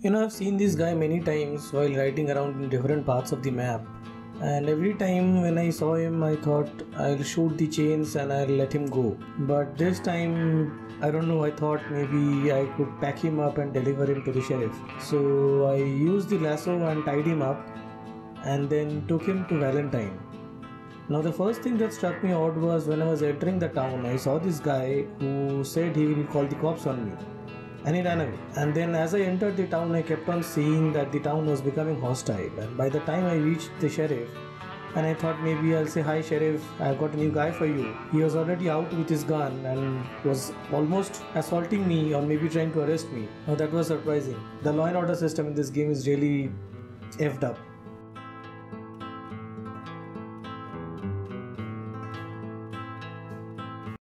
You know, I've seen this guy many times while riding around in different parts of the map. And every time when I saw him, I thought I'll shoot the chains and I'll let him go. But this time, I don't know, I thought maybe I could pack him up and deliver him to the sheriff. So I used the lasso and tied him up and then took him to Valentine. Now, the first thing that struck me odd was when I was entering the town, I saw this guy who said he will call the cops on me. And he ran away. And then, as I entered the town, I kept on seeing that the town was becoming hostile. And by the time I reached the sheriff, and I thought maybe I'll say, Hi, sheriff, I've got a new guy for you. He was already out with his gun and was almost assaulting me or maybe trying to arrest me. Now, that was surprising. The law and order system in this game is really effed up.